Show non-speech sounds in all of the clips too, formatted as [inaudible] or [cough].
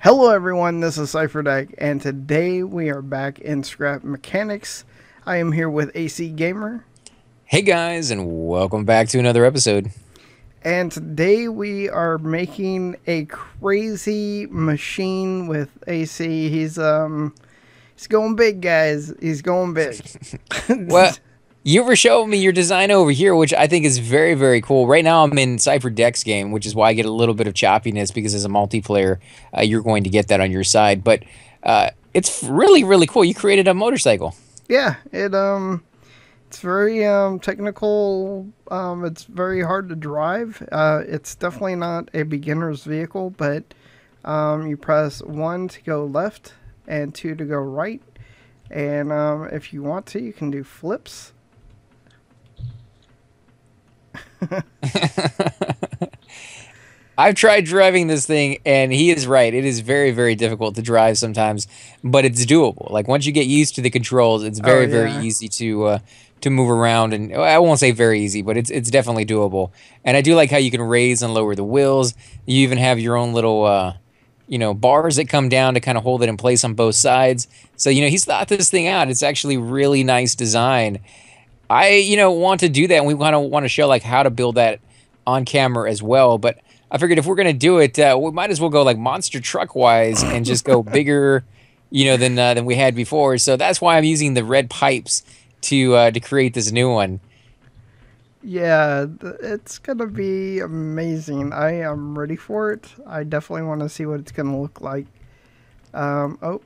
Hello everyone, this is Cipher Dec, and today we are back in Scrap Mechanics. I am here with AC Gamer, Hey guys, and welcome back to another episode. and today we are making a crazy machine with AC. He's um he's going big guys. He's going big. [laughs] Well, [laughs] you were showing me your design over here, which I think is very, very cool. Right now, I'm in Cipher Dec's game, which is why I get a little bit of choppiness because as a multiplayer, uh, you're going to get that on your side. But uh, it's really, really cool. You created a motorcycle. yeah, it um it's very um technical. Um it's very hard to drive. Uh it's definitely not a beginner's vehicle, but um you press 1 to go left and 2 to go right. And um if you want to, you can do flips. [laughs] I've tried driving this thing, and he is right. It is very, very difficult to drive sometimes, but it's doable. Like once you get used to the controls, it's very, Oh, very easy to uh, to move around. And I won't say very easy, but it's it's definitely doable. And I do like how you can raise and lower the wheels. You even have your own little, uh, you know, bars that come down to kind of hold it in place on both sides. So you know, he's thought this thing out. It's actually really nice design. I, you know, want to do that, and we kind of want to show like how to build that on camera as well. But I figured if we're gonna do it, uh, we might as well go like monster truck wise and just go [laughs] bigger, you know, than uh, than we had before. So that's why I'm using the red pipes to uh, to create this new one. Yeah, it's going to be amazing. I am ready for it. I definitely want to see what it's going to look like. Um oh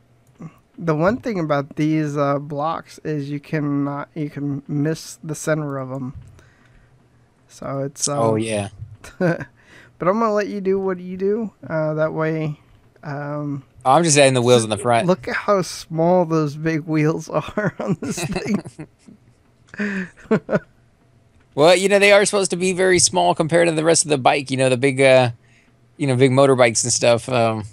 the one thing about these uh, blocks is you can uh, you can miss the center of them. So it's um, oh yeah, [laughs] but I'm gonna let you do what you do. Uh, that way, um, I'm just adding the wheels in the front. look at how small those big wheels [laughs] are on this [laughs] thing. Well, you know they are supposed to be very small compared to the rest of the bike. You know the big, uh, you know, big motorbikes and stuff. Um,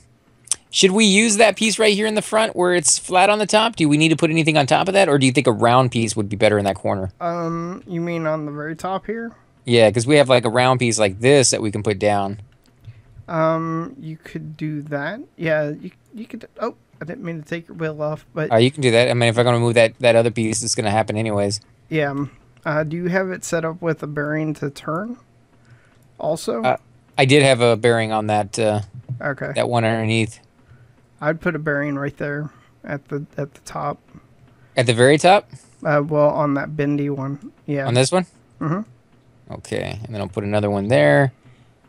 should we use that piece right here in the front where it's flat on the top? Do we need to put anything on top of that, or do you think a round piece would be better in that corner? um, you mean on the very top here? Yeah, because we have like a round piece like this that we can put down. Um, you could do that. Yeah, you you could. Oh, I didn't mean to take your wheel off, but Uh, you can do that. I mean, if I'm gonna move that that other piece, it's gonna happen anyways. yeah. um, Uh, do you have it set up with a bearing to turn? Also, Uh, I did have a bearing on that uh, okay. that one underneath I'd put a bearing right there at the at the top. at the very top Uh, well, on that bendy one. Yeah. on this one. Mm-hmm. Okay, and then I'll put another one there,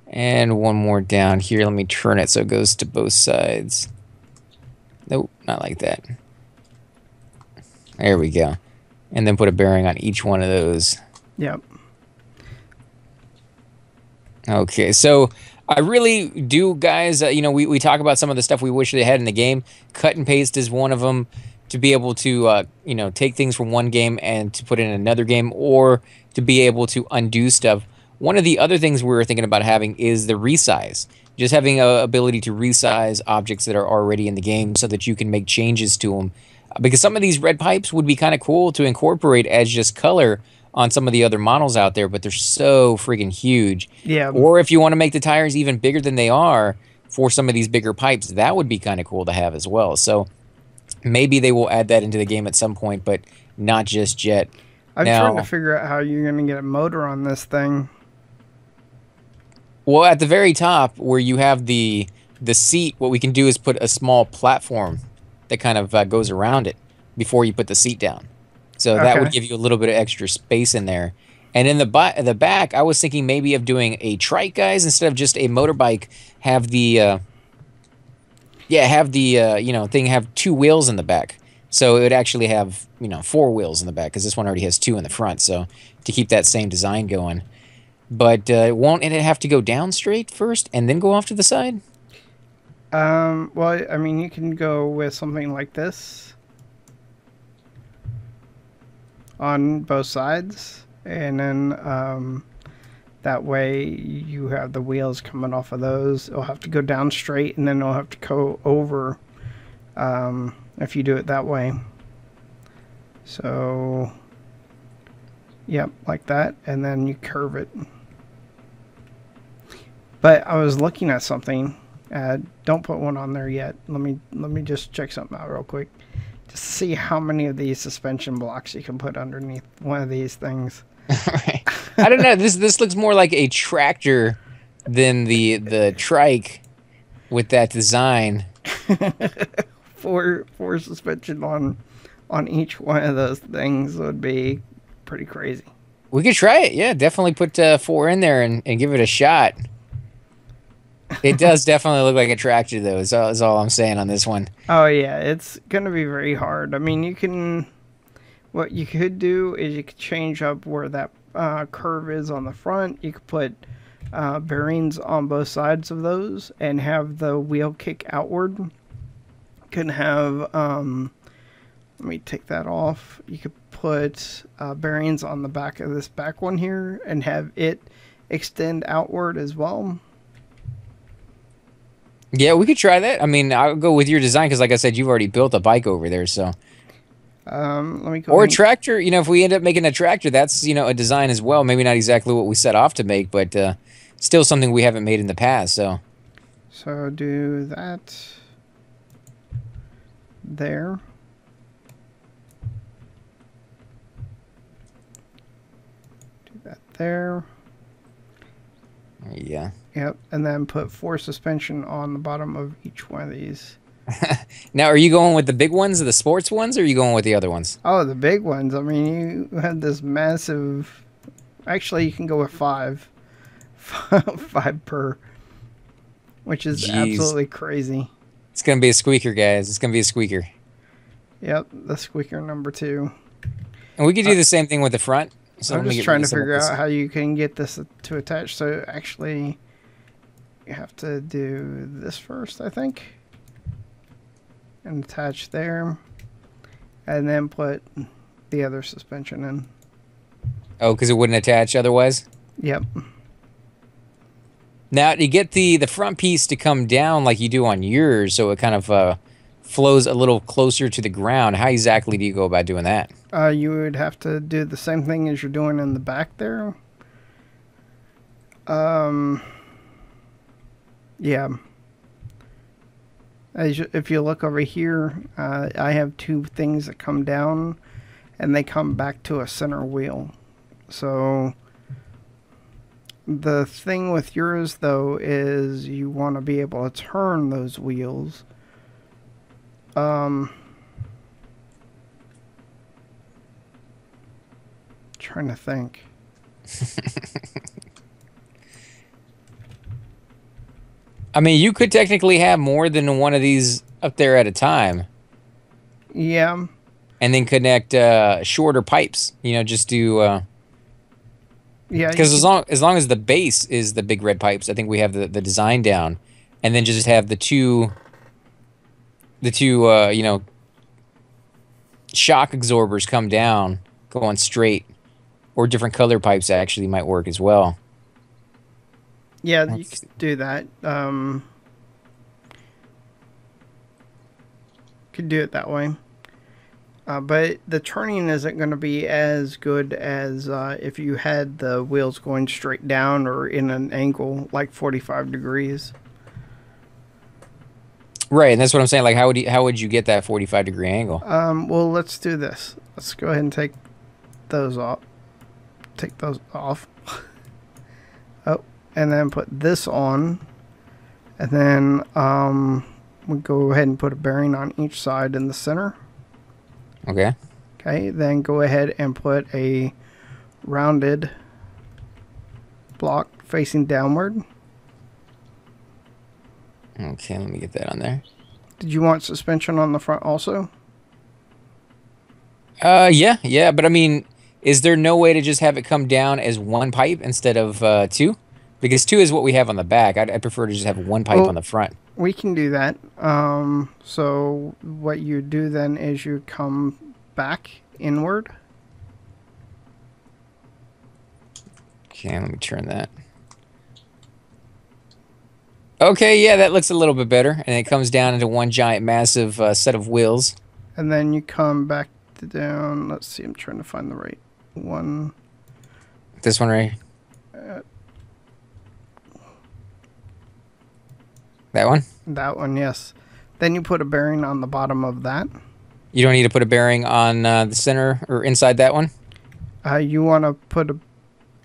and one more down here. Let me turn it so it goes to both sides. Nope, not like that. There we go. And then put a bearing on each one of those. Yep. Okay, so I really do, guys. Uh, you know, we, we talk about some of the stuff we wish they had in the game. Cut and paste is one of them to be able to, uh, you know, take things from one game and to put in another game or to be able to undo stuff. One of the other things we were thinking about having is the resize. Just having a ability to resize objects that are already in the game so that you can make changes to them. Because some of these red pipes would be kind of cool to incorporate as just color on some of the other models out there, but they're so freaking huge. Yeah. Or if you want to make the tires even bigger than they are for some of these bigger pipes, that would be kind of cool to have as well. So maybe they will add that into the game at some point, but not just yet. I'm now- trying to figure out how you're gonna get a motor on this thing. Well, at the very top where you have the the seat, what we can do is put a small platform that kind of uh, goes around it before you put the seat down. So that would give you a little bit of extra space in there. And in the bi- the back, I was thinking maybe of doing a trike, guys, instead of just a motorbike. Have the uh, yeah, have the uh, you know thing have two wheels in the back, so it would actually have you know four wheels in the back because this one already has two in the front. So to keep that same design going, but uh, won't it have to go down straight first and then go off to the side? Um. Well, I mean, you can go with something like this on both sides, and then um, that way you have the wheels coming off of those. It'll have to go down straight, and then it'll have to go over um, if you do it that way. So, yep, like that, and then you curve it. But I was looking at something Uh, don't put one on there yet. Let me let me just check something out real quick. Just see how many of these suspension blocks you can put underneath one of these things. [laughs] right. I don't know. This this looks more like a tractor than the the trike with that design. [laughs] four four suspension on on each one of those things would be pretty crazy. We could try it. Yeah, definitely put uh, four in there and, and give it a shot. It does definitely look like a tractor, though. Is all, is all I'm saying on this one. Oh yeah, it's gonna be very hard. I mean, you can. What you could do is you could change up where that uh, curve is on the front. You could put uh, bearings on both sides of those and have the wheel kick outward. You can have. Um, let me take that off. You could put uh, bearings on the back of this back one here and have it extend outward as well. Yeah, we could try that. I mean, I'll go with your design because, like I said, you've already built a bike over there, so. Um, let me go. Or a tractor. You know, if we end up making a tractor, that's you know a design as well. Maybe not exactly what we set off to make, but uh, still something we haven't made in the past. So. So do that. There. Do that there. Yeah. Yep, and then put four suspension on the bottom of each one of these. [laughs] now, are you going with the big ones, the sports ones, or are you going with the other ones? Oh, the big ones. I mean, you had this massive. Actually, you can go with five, [laughs] five per, which is Jeez. absolutely crazy. It's gonna be a squeaker, guys. It's gonna be a squeaker. Yep, the squeaker number two. And we could do uh, the same thing with the front. So I'm just trying to figure out how you can get this to attach. So actually, you have to do this first, I think. And attach there. And then put the other suspension in. Oh, because it wouldn't attach otherwise? Yep. Now, to get the, the front piece to come down like you do on yours, so it kind of uh, flows a little closer to the ground, how exactly do you go about doing that? Uh, you would have to do the same thing as you're doing in the back there. Um, yeah. As you, if you look over here, uh, I have two things that come down and they come back to a center wheel. So the thing with yours though is you want to be able to turn those wheels. Um, trying to think. [laughs] I mean, you could technically have more than one of these up there at a time. Yeah. And then connect uh, shorter pipes. You know, just do. Uh, yeah. Because as long as long as the base is the big red pipes, I think we have the, the design down, and then just have the two. The two, uh, you know, shock absorbers come down, going straight or different color pipes actually might work as well. Yeah, That's... you could do that. Um, could do it that way. Uh, but the turning isn't going to be as good as uh, if you had the wheels going straight down or in an angle like 45 degrees. Right, and that's what I'm saying. Like, how would you how would you get that 45 degree angle? Um, well, let's do this. Let's go ahead and take those off take those off. [laughs] oh, and then put this on. And then um, we go ahead and put a bearing on each side in the center. Okay. Okay, then go ahead and put a rounded block facing downward. Okay, let me get that on there. Did you want suspension on the front also? Uh, yeah, yeah, but I mean, is there no way to just have it come down as one pipe instead of uh, two? Because two is what we have on the back. I'd, I'd prefer to just have one pipe well, on the front. We can do that. Um, so what you do then is you come back inward. Okay, let me turn that. Okay, yeah, that looks a little bit better. And it comes down into one giant, massive uh, set of wheels. And then you come back down. Let's see, I'm trying to find the right one. This one right. Uh, That one? That one, yes. Then you put a bearing on the bottom of that. You don't need to put a bearing on uh, the center or inside that one? Uh, you want to put a.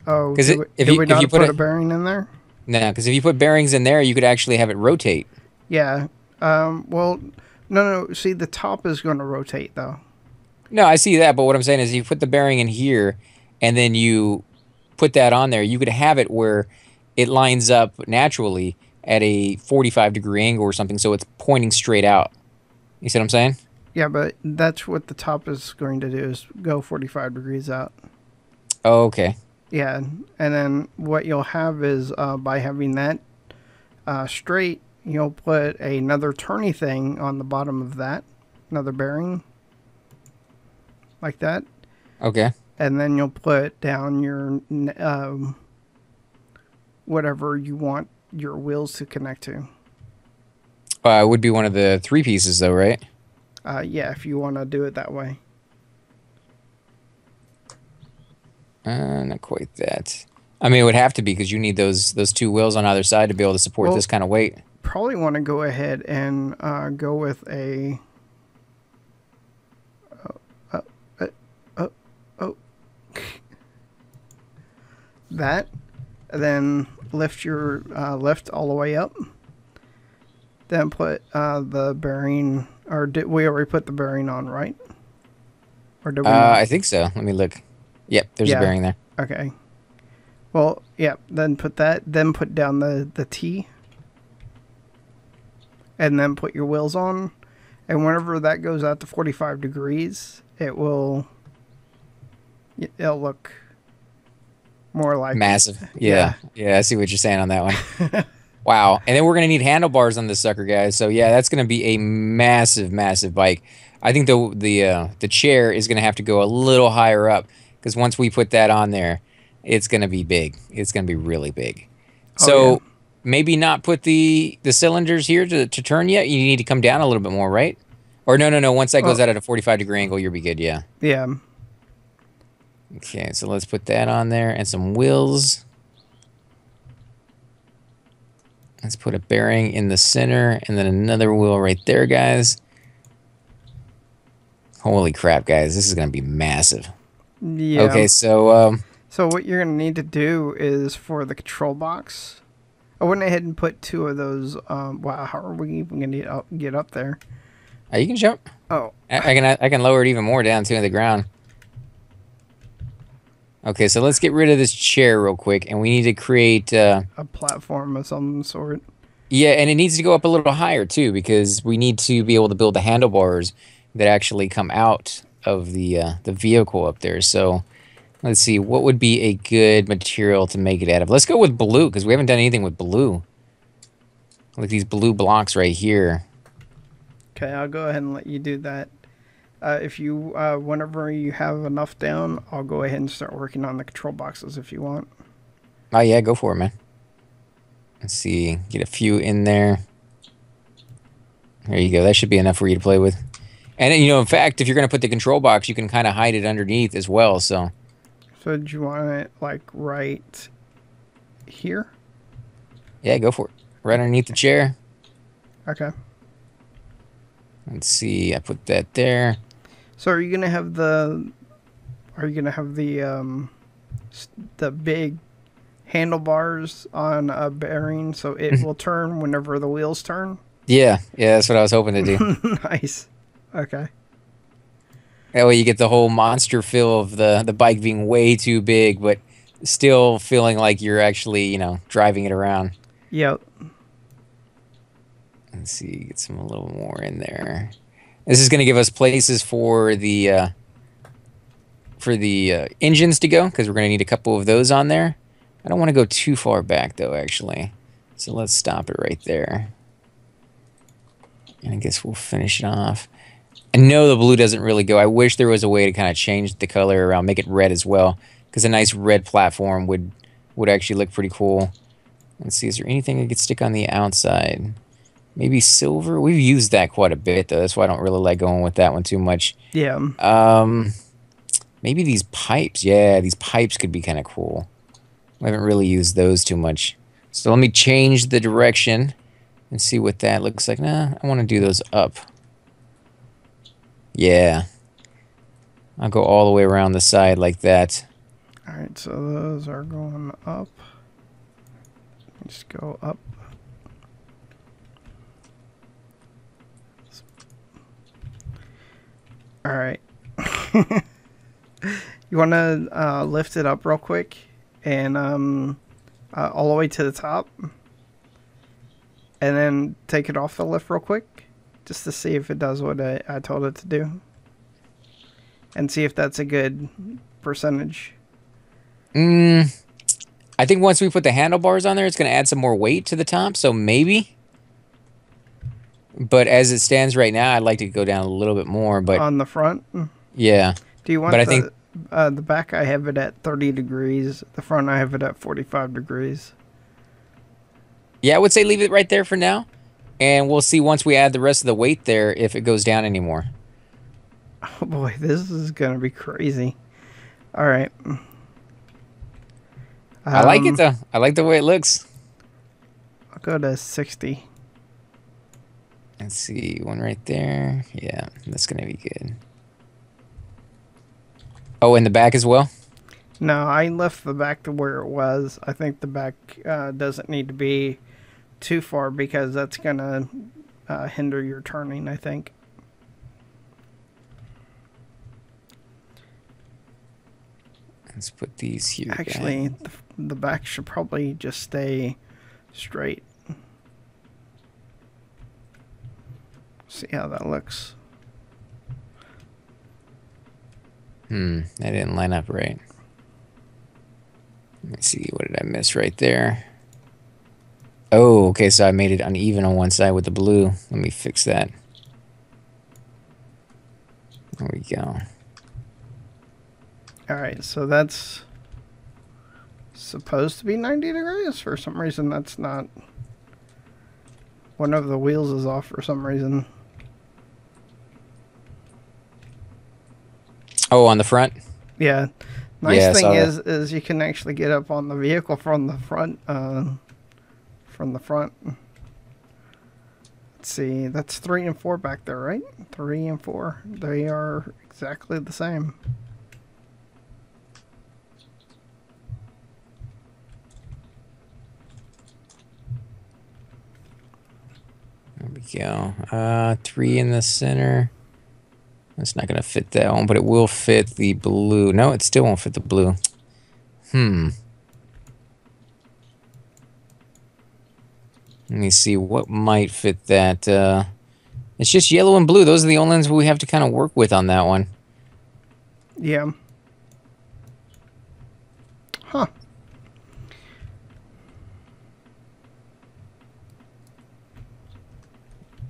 Oh, 'Cause did it- if you- we if not you put, put a it- bearing in there? No, because if you put bearings in there, you could actually have it rotate. Yeah. Um, well, no, no. See, the top is going to rotate though. No, I see that, but what I'm saying is you put the bearing in here and then you put that on there, you could have it where it lines up naturally at a 45 degree angle or something so it's pointing straight out. You see what I'm saying? Yeah, but that's what the top is going to do is go 45 degrees out. Oh, okay. Yeah, and then what you'll have is uh, by having that uh, straight, you'll put another turny thing on the bottom of that, another bearing, like that, Okay. and then you'll put down your um, whatever you want your wheels to connect to. Uh, it would be one of the three pieces though, right? Uh, yeah, if you want to do it that way. Uh, not quite that. I mean, it would have to be because you need those those two wheels on either side to be able to support Well- this kind of weight. Probably want to go ahead and uh, go with a. Oh, oh, uh, oh, oh. That, and then lift your uh, lift all the way up. Then put uh, the bearing, or did we already put the bearing on, right? Or did we? Uh. I think so. Let me look. Yep, there's Yeah. a bearing there. Okay. Well, yeah. Then put that. Then put down the the T. And then put your wheels on, and whenever that goes out to forty five degrees, it will. It'll look. More like Massive. [laughs] Yeah. yeah. I see what you're saying on that one. [laughs] wow. And then we're going to need handlebars on this sucker, guys. So, yeah, that's going to be a massive, massive bike. I think the the uh, the chair is going to have to go a little higher up because once we put that on there, it's going to be big. It's going to be really big. Oh, So, yeah. maybe not put the the cylinders here to, to turn yet. You need to come down a little bit more, right? Or no, no, no. Once that goes Well- out at a 45 degree angle, you'll be good. Yeah. Yeah. Okay, so let's put that on there and some wheels. Let's put a bearing in the center and then another wheel right there, guys. Holy crap, guys. This is going to be massive. Yeah. Okay, so um, So what you're gonna need to do is for the control box. I went ahead and put two of those. Um, wow, how are we even gonna get up, there? uh, you can jump. Oh, I, I can I can lower it even more down to the ground. Okay, so let's get rid of this chair real quick, and we need to create. Uh, a platform of some sort. Yeah, and it needs to go up a little higher too because we need to be able to build the handlebars that actually come out of the uh, the vehicle up there. So let's see what would be a good material to make it out of. Let's go with blue because we haven't done anything with blue. Like these blue blocks right here. Okay, I'll go ahead and let you do that. Uh, if you, uh, whenever you have enough down, I'll go ahead and start working on the control boxes if you want. Oh yeah, go for it, man. Let's see, get a few in there. There you go. That should be enough for you to play with. And you know, in fact, if you're going to put the control box, you can kind of hide it underneath as well. So. So do you want it like right here? Yeah, go for it. Right underneath the chair. Okay. Let's see. I put that there. So are you gonna have the? Are you gonna have the um, the big handlebars on a bearing so it will turn whenever the wheels turn? Yeah, yeah, that's what I was hoping to do. [laughs] nice. Okay. that way you get the whole monster feel of the the bike being way too big, but still feeling like you're actually, you know, driving it around. Yep. Let's see, get some a little more in there. This is going to give us places for the uh, for the uh, engines to go because we're going to need a couple of those on there. I don't want to go too far back though, actually. So let's stop it right there. And I guess we'll finish it off. I know the blue doesn't really go. I wish there was a way to kind of change the color around, make it red as well, because a nice red platform would would actually look pretty cool. Let's see, is there anything that could stick on the outside? Maybe silver. We've used that quite a bit though. That's why I don't really like going with that one too much. Yeah. Um, maybe these pipes. Yeah, these pipes could be kind of cool. We haven't really used those too much. So let me change the direction and see what that looks like. Nah, I want to do those up. Yeah. I'll go all the way around the side like that. All right, so those are going up. Just go up. All right. [laughs] you want to uh, lift it up real quick and um, uh, all the way to the top, and then take it off the lift real quick, just to see if it does what I, I told it to do, and see if that's a good percentage. Mm, I think once we put the handlebars on there, it's going to add some more weight to the top. So maybe. But as it stands right now, I'd like to go down a little bit more. But on the front. Yeah. Do you want? But I think- uh, the back I have it at thirty degrees. The front I have it at forty-five degrees. Yeah, I would say leave it right there for now, and we'll see once we add the rest of the weight there if it goes down anymore. [laughs] Oh boy, this is gonna be crazy. All right. I like Um, it though. I like the way it looks. I'll go to sixty. Let's see, one right there. Yeah, that's gonna be good. Oh, in the back as well. No, I left the back to where it was. I think the back uh, doesn't need to be too far because that's gonna uh, hinder your turning. I think. Let's put these here. Actually, the, the back should probably just stay straight. See how that looks. Hmm, that didn't line up right. Let me see, what did I miss right there? Oh, okay, so I made it uneven on one side with the blue. Let me fix that. There we go. All right, so that's supposed to be 90 degrees. For some reason, that's not. One of the wheels is off for some reason. Oh, on the front? Yeah. Nice Yeah, thing is, that. is, you can actually get up on the vehicle from the front. Uh, from the front. Let's see. That's three and four back there, right? Three and four. They are exactly the same. There we go. Uh, three in the center. That's not going to fit that one, but it will fit the blue. No, it still won't fit the blue. Hmm. Let me see what might fit that. Uh, it's just yellow and blue. Those are the only ones we have to kind of work with on that one. Yeah. Huh.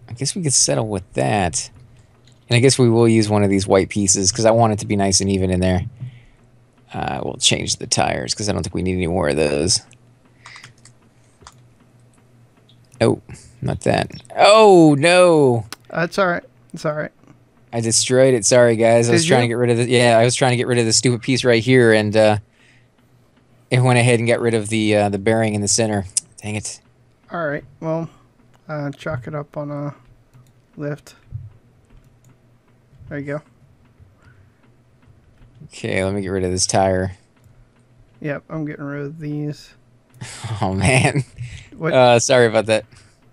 I guess we could settle with that. And I guess we will use one of these white pieces because I want it to be nice and even in there. Uh, we'll change the tires because I don't think we need any more of those. Oh, not that. Oh, no. That's all right. It's all right. I destroyed it. Sorry, guys. I was Did trying to get rid of the. Yeah, I was trying to get rid of the stupid piece right here, and uh, it went ahead and got rid of the uh, the bearing in the center. Dang it. All right. Well, uh, chalk it up on a lift. There you go. Okay, let me get rid of this tire. Yep, I'm getting rid of these. [laughs] Oh man. What? Uh, sorry about that.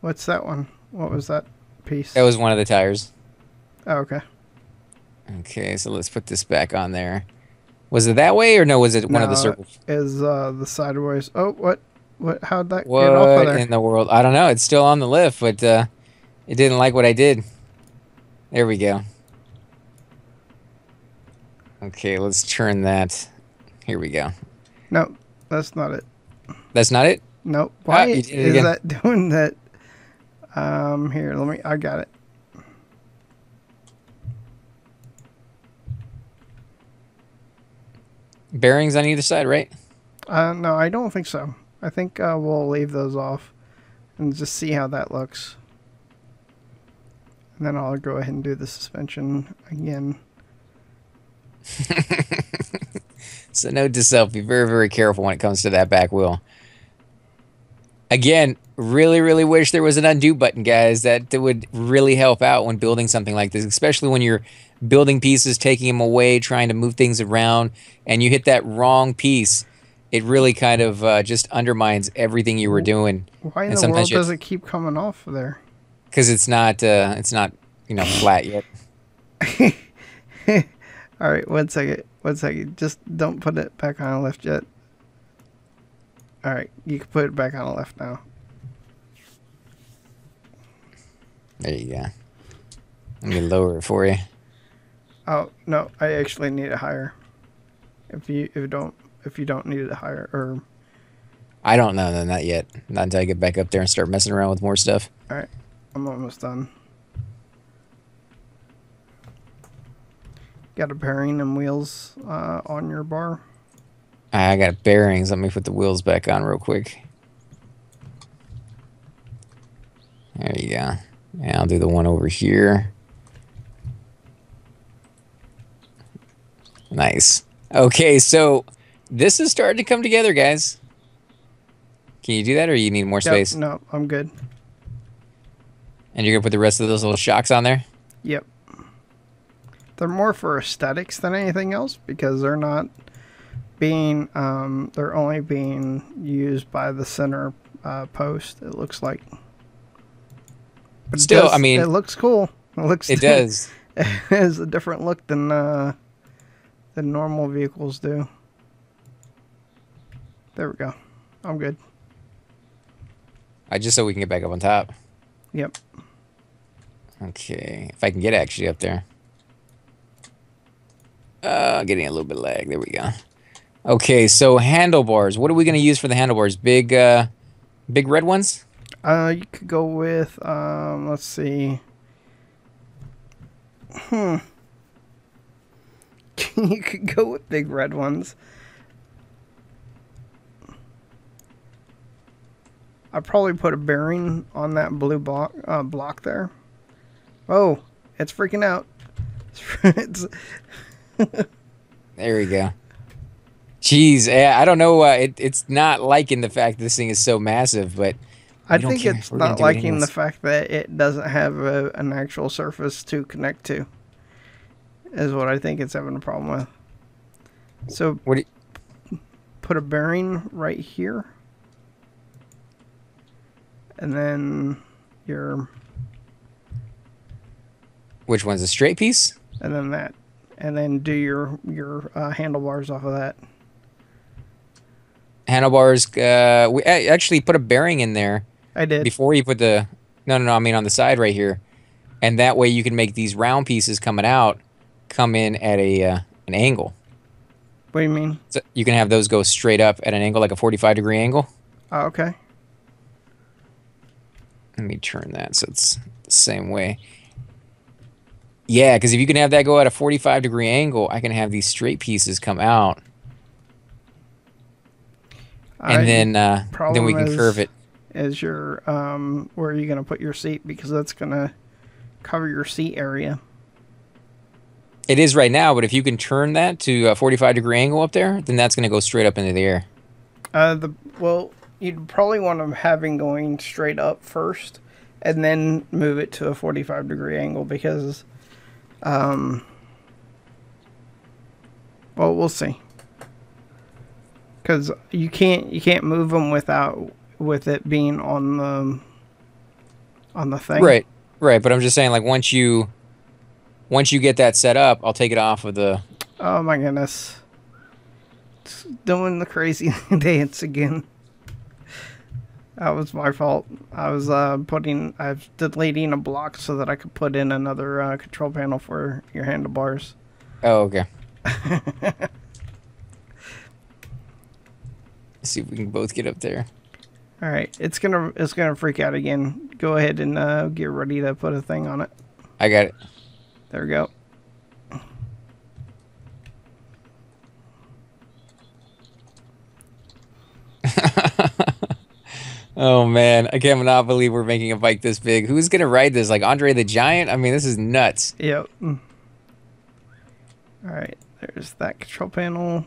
what's that one? What was that piece? That was one of the tires. Oh, okay. Okay, so let's put this back on there. Was it that way or no? Was it one of the circles? Is uh the sideways? Oh, what? What? How'd that get off of What there? in the world? I don't know. It's still on the lift, but uh, it didn't like what I did. There we go. Okay, let's turn that. Here we go. No, that's not it. That's not it. Nope. Why Ah, is again. that [laughs] doing that? Um, here, let me. I got it. Bearings on either side, right? Uh, no, I don't think so. I think uh, we'll leave those off and just see how that looks. And then I'll go ahead and do the suspension again. [laughs] So note to self: be very, very careful when it comes to that back wheel. Again, really, really wish there was an undo button, guys. That, that would really help out when building something like this, especially when you're building pieces, taking them away, trying to move things around, and you hit that wrong piece. It really kind of uh, just undermines everything you were doing. Why in And the world does it keep coming off of there? because it's not uh, it's not you know flat yet. [laughs] All right, one second. One second. Just don't put it back on the left yet. All right, you can put it back on the left now. There you go. Let me lower it for you. Oh no, I actually need it higher. If you if you don't if you don't need it higher or I don't know, no, not yet. Not until I get back up there and start messing around with more stuff. All right, I'm almost done. Got a bearing and wheels uh, on your bar. I got bearings. Let me put the wheels back on real quick. There you go. And I'll do the one over here. Nice. Okay, so this is starting to come together, guys. Can you do that, or you need more Yep, space? no, I'm good. And you're gonna put the rest of those little shocks on there? Yep. They're more for aesthetics than anything else because they're not being um, they're only being used by the center uh, post. It looks like. But Still, does- I mean- it looks cool. [laughs] It looks. It [laughs] does. it has a different look than uh, than normal vehicles do. There we go. I'm good. I just so we can get back up on top. Yep. Okay, if I can get actually up there. Uh, getting a little bit lag. There we go. Okay, so handlebars. What are we gonna use for the handlebars? Big, uh, big red ones. Uh, you could go with um, let's see. Hmm. [laughs] you could go with big red ones. I'd probably put a bearing on that blue block uh, block there. Oh, it's freaking out. [laughs] It's, There we go. Jeez, eh, I don't know. Uh, it, it's not liking the fact this thing is so massive, but I think care. it's We're not liking the fact that it doesn't have a, an actual surface to connect to. Is what I think it's having a problem with. So what? Do put a bearing right here, and then your which one's a straight piece? and then that, and then do your your uh, handlebars off of that. Handlebars. Uh, we actually put a bearing in there I did. before you put the. No, no, no. I mean on the side right here, and that way you can make these round pieces coming out come in at a uh, an angle. What do you mean? So you can have those go straight up at an angle, like a 45 degree angle. Oh, okay. Let me turn that so it's the same way. Yeah, because if you can have that go at a 45 degree angle, I can have these straight pieces come out, and I- then uh, then we can is- curve it. is your um where are you gonna put your seat because that's gonna cover your seat area. It is right now, but if you can turn that to a 45 degree angle up there, then that's going to go straight up into the air. Uh, the well, you'd probably want them having going straight up first, and then move it to a forty-five degree angle because, um, well, we'll see. Because you can't you can't move them without with it being on the on the thing. Right, right. But I'm just saying, like once you once you get that set up, I'll take it off of the. Oh my goodness. It's doing the crazy [laughs] dance again. That was my fault. I was uh, putting, I was deleting a block so that I could put in another uh, control panel for your handlebars. Oh, okay. [laughs] see if we can both get up there. All right, it's gonna it's gonna freak out again. Go ahead and uh, get ready to put a thing on it. I got it. There we go. [laughs] Oh man, I cannot believe we're making a bike this big. Who's gonna ride this? Like Andre the Giant? I mean, this is nuts. Yep. Mm. All right, there's that control panel.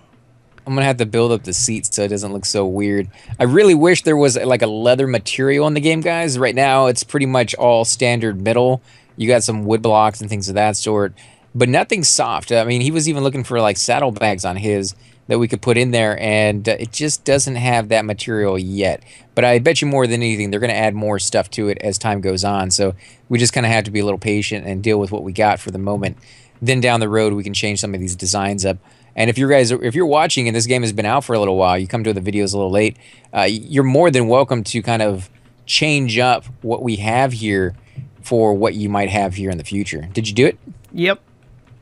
I'm gonna have to build up the seats so it doesn't look so weird. I really wish there was like a leather material in the game, guys. Right now, it's pretty much all standard metal. You got some wood blocks and things of that sort, but nothing soft. I mean, he was even looking for like saddlebags on his that we could put in there, and uh, it just doesn't have that material yet. But I bet you more than anything, they're gonna add more stuff to it as time goes on. So we just kind of have to be a little patient and deal with what we got for the moment. Then down the road, we can change some of these designs up. And if you guys, if you're watching and this game has been out for a little while, you come to the videos a little late. Uh, you're more than welcome to kind of change up what we have here for what you might have here in the future. Did you do it? Yep.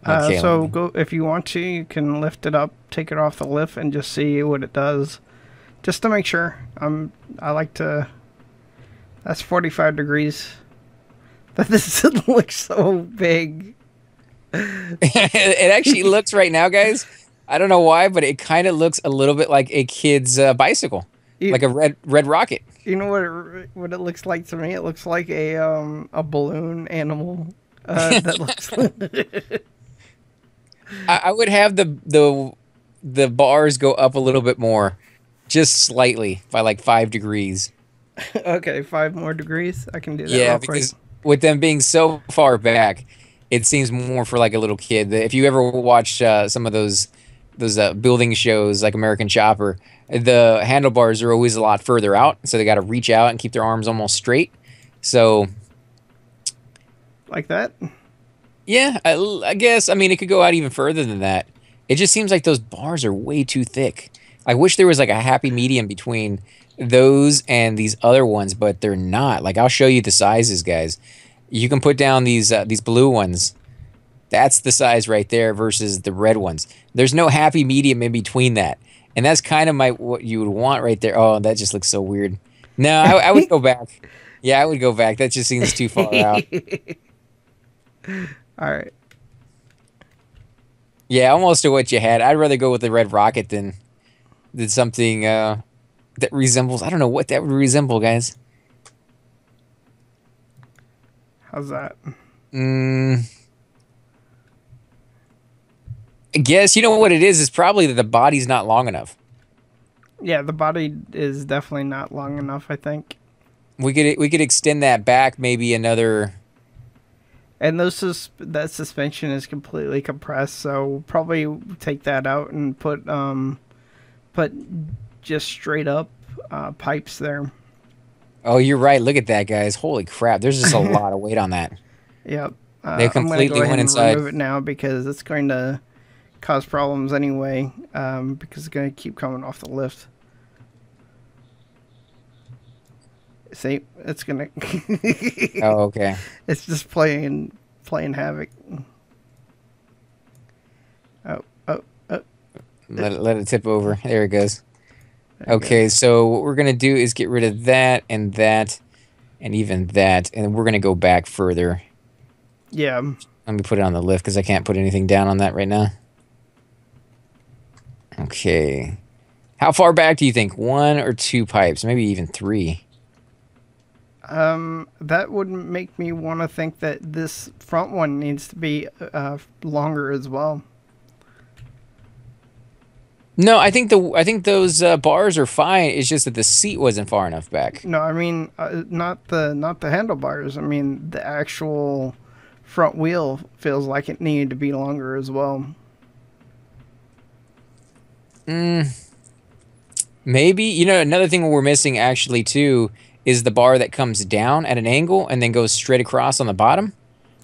Uh, so go if you want to, you can lift it up, take it off the lift, and just see what it does, just to make sure. Um, I like to. That's forty-five degrees. [laughs] That this [laughs] looks so big. [laughs] it actually looks right now, guys. I don't know why, but it kind of looks a little bit like a kid's uh, bicycle, You, like a red red rocket. you know what it, what it looks like to me? It looks like a um a balloon animal. Uh, that looks. I, I would have the the the bars go up a little bit more, just slightly by like five degrees. okay, five more degrees. I can do that. Yeah, because with them being so far back, it seems more for like a little kid. If you ever watch uh, some of those those uh, building shows like American Chopper, the handlebars are always a lot further out, so they got to reach out and keep their arms almost straight. So like that. Yeah, I, I guess I mean it could go out even further than that. It just seems like those bars are way too thick. I wish there was like a happy medium between those and these other ones, but they're not. Like I'll show you the sizes, guys. You can put down these uh, these blue ones. That's the size right there versus the red ones. There's no happy medium in between that, and that's kind of my what you would want right there. Oh, that just looks so weird. No, I, I would go back. Yeah, I would go back. That just seems too far out. [laughs] All right. Yeah, almost to what you had. I'd rather go with the red rocket than than something uh, that resembles. I don't know what that would resemble, guys. How's that? Mm, I guess you know what it is. Is probably that the body's not long enough. Yeah, the body is definitely not long enough. I think. We could we could extend that back maybe another. And those sus- that suspension is completely compressed, so we'll probably take that out and put um, put just straight up uh, pipes there. Oh, you're right. Look at that, guys. Holy crap! There's just a [laughs] lot of weight on that. Yep. Uh, They completely go went inside. Remove it now because it's going to cause problems anyway. Um, because it's going to keep coming off the lift. See, it's gonna. [laughs] Oh, okay. [laughs] It's just playing playing havoc. Oh, oh, oh. Let it, let it tip over. There it goes. Okay, so what we're gonna do is get rid of that and that, and even that, and we're gonna go back further. Yeah. Let me put it on the lift because I can't put anything down on that right now. Okay. How far back do you think? One or two pipes? Maybe even three. Um, that would make me want to think that this front one needs to be uh, longer as well. No, I think the I think those uh, bars are fine. It's just that the seat wasn't far enough back. No, I mean uh, not the not the handlebars. I mean the actual front wheel feels like it needed to be longer as well. Mm, maybe you know another thing we're missing actually too is the bar that comes down at an angle and then goes straight across on the bottom.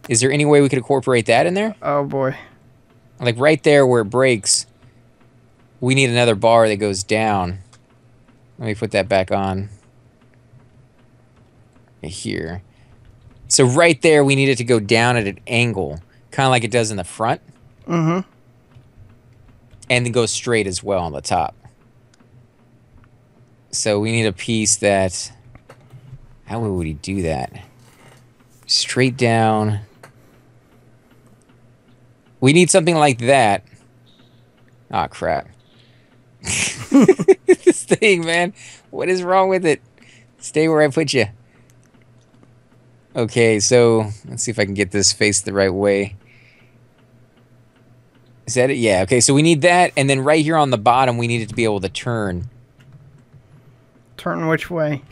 Is there any way we could incorporate that in there? Oh boy. Like right there where it breaks, we need another bar that goes down. Let me put that back on. Here. So right there, we need it to go down at an angle, kind of like it does in the front, Mm-hmm. and then go straight as well on the top. So we need a piece that. How would he do that? Straight down. We need something like that. Ah, crap. [laughs] this thing, man. What is wrong with it? Stay where I put you. Okay, so let's see if I can get this face the right way. Is that it? Yeah. Okay. So we need that, and then right here on the bottom, we need it to be able to turn Turn which way?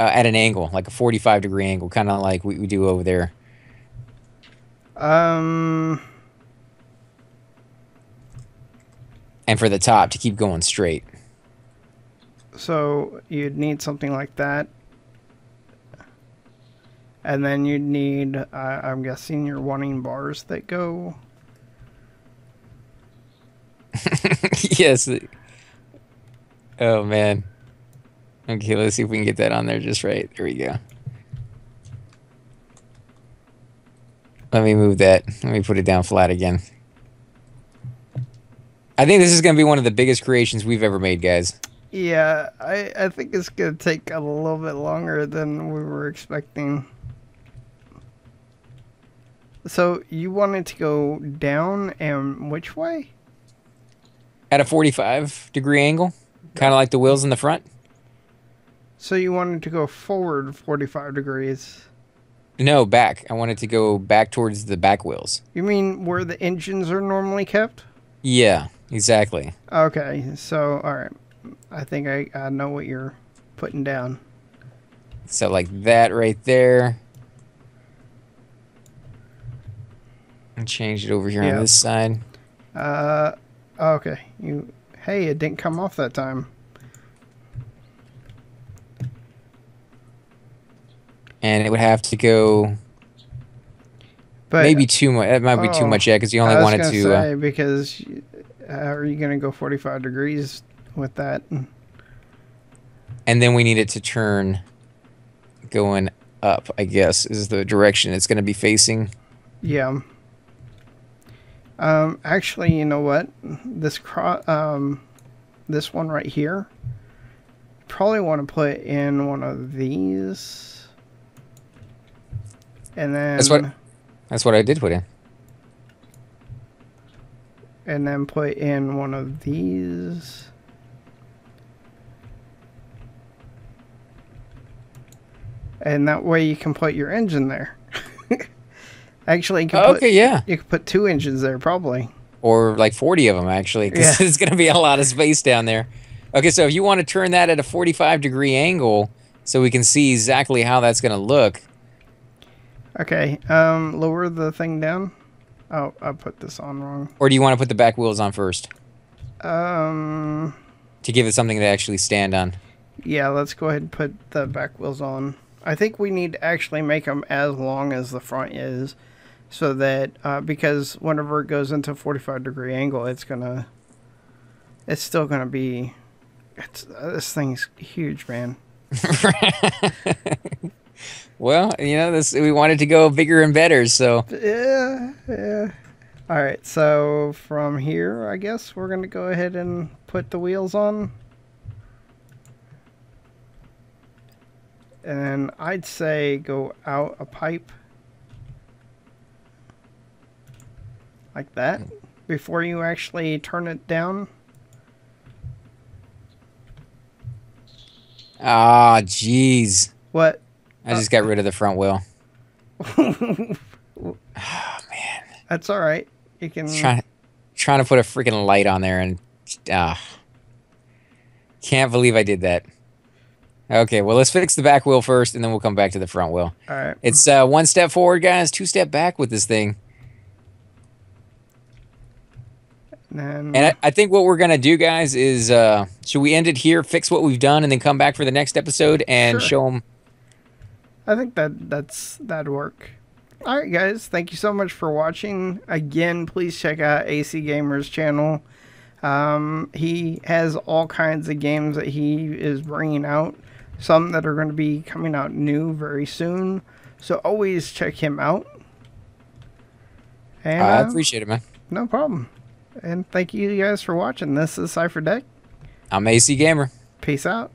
Uh, at an angle, like a 45 degree angle, kind of like we, we do over there. Um, And for the top to keep going straight. so you'd need something like that. And then you'd need, uh, I'm guessing you're wanting bars that go. [laughs] yes. Oh man. Okay, let's see if we can get that on there just right. There we go. Let me move that. Let me put it down flat again. I think this is going to be one of the biggest creations we've ever made, guys. Yeah, I, I think it's going to take a little bit longer than we were expecting. So you wanted to go down and which way? At a 45 degree angle, kind of like the wheels in the front. So you wanted to go forward 45 degrees. No, back. I wanted to go back towards the back wheels. You mean where the engines are normally kept? Yeah, exactly. Okay, so all right. I think I, I know what you're putting down. So like that right there. And change it over here Yeah. on this side. Uh, okay. You. Hey, it didn't come off that time. And it would have to go But maybe too much. That might be too Oh, much, yeah, because you only wanted gonna say Uh, because uh, how are you gonna go 45 degrees with that? and then we need it to turn going up, I guess, is the direction it's going to be facing. Yeah. Um, actually, you know what? This cro- um, this one right here. Probably want to put in one of these. And then That's what- That's what I did put in. and then put in one of these. And that way you can put your engine there. [laughs] Actually, you can, Oh, put, okay, yeah. you can put two engines there probably. Or like 40 of them, actually, because Yeah. [laughs] there's going to be a lot of space down there. Okay, so if you want to turn that at a 45 degree angle so we can see exactly how that's going to look, Okay, um, lower the thing down. Oh, I put this on wrong. or do you want to put the back wheels on first Um, to give it something to actually stand on? yeah, let's go ahead and put the back wheels on. I think we need to actually make them as long as the front is, so that uh, because whenever it goes into a 45 degree angle, it's gonna, it's still gonna be, it's uh, this thing's huge, man. [laughs] [laughs] Well, you know, this we wanted to go bigger and better, so Yeah, yeah. All right, so from here, I guess we're gonna go ahead and put the wheels on. And I'd say go out a pipe. Like that. Before you actually turn it down. ah, jeez, What? I just got rid of the front wheel. [laughs] Oh man, that's all right. You can. Trying, trying to put a freaking light on there, and ah, can't believe I did that. Okay, well, let's fix the back wheel first, and then we'll come back to the front wheel. All right. It's uh, one step forward, guys, two step back with this thing. And, And I, I think what we're gonna do, guys, is uh, should we end it here, fix what we've done, and then come back for the next episode and Sure. show them? I think that that's that'd work. All right, guys. Thank you so much for watching. Again, please check out AC Gamer's channel. Um, he has all kinds of games that he is bringing out. Some that are going to be coming out new very soon. So always check him out. And I uh, appreciate it, man. no problem. And thank you guys for watching. This is Cipher Dec. I'm AC Gamer. Peace out.